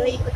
Yo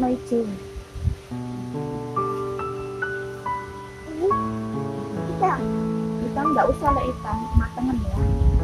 warna hijau kita kita nggak usah le hitam matengan ya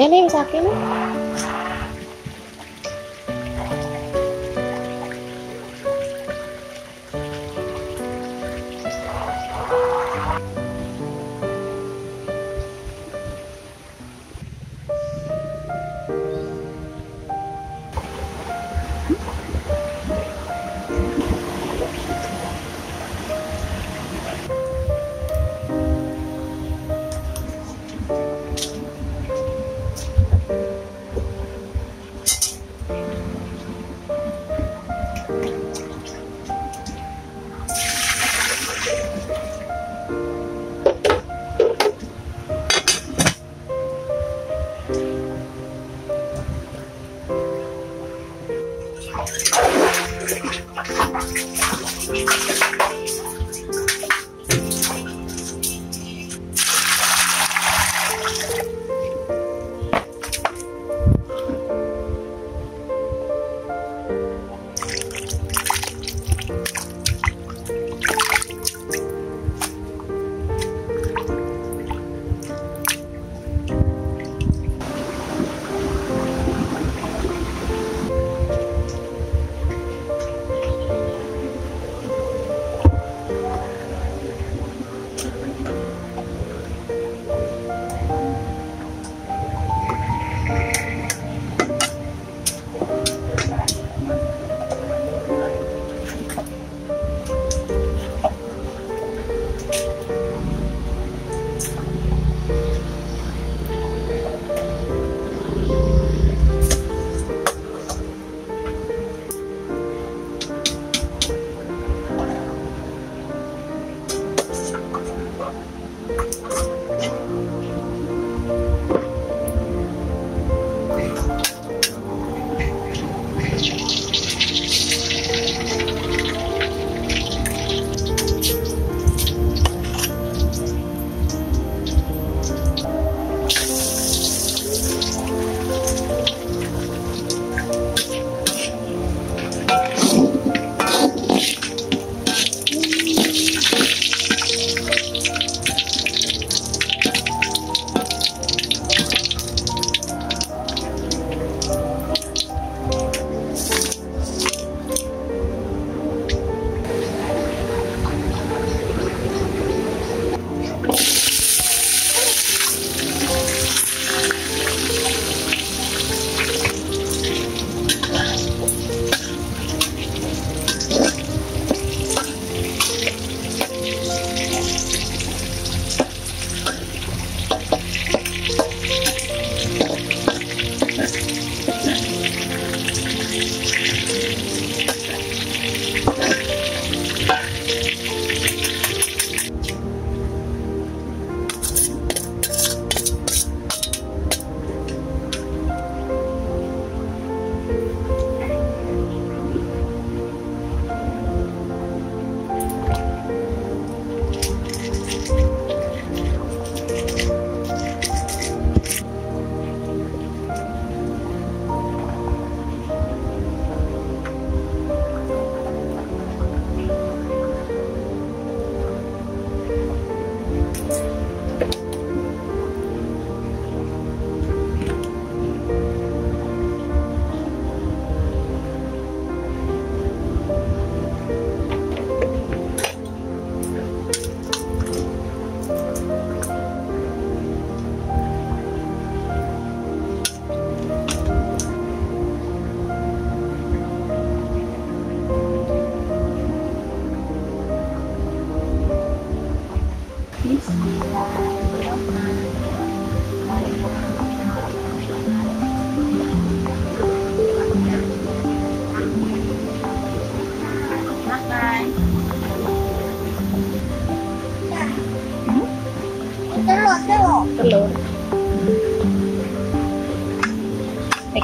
Nih sakit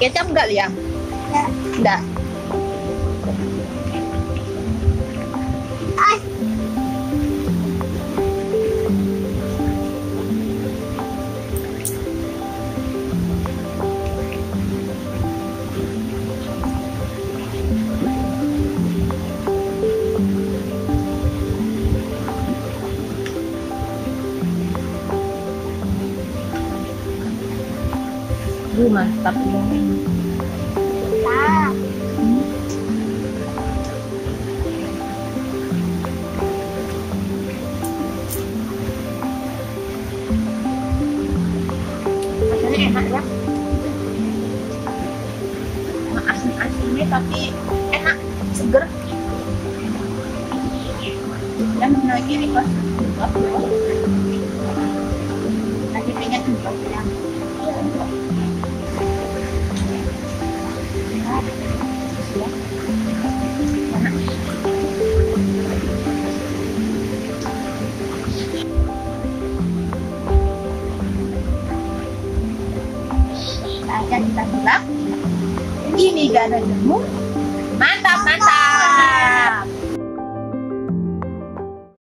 kecap enggak, Liam? Ya. Enggak. Ay, Duh, mantap Dan lagi ya. Nah, dan kita bilang ini gak ada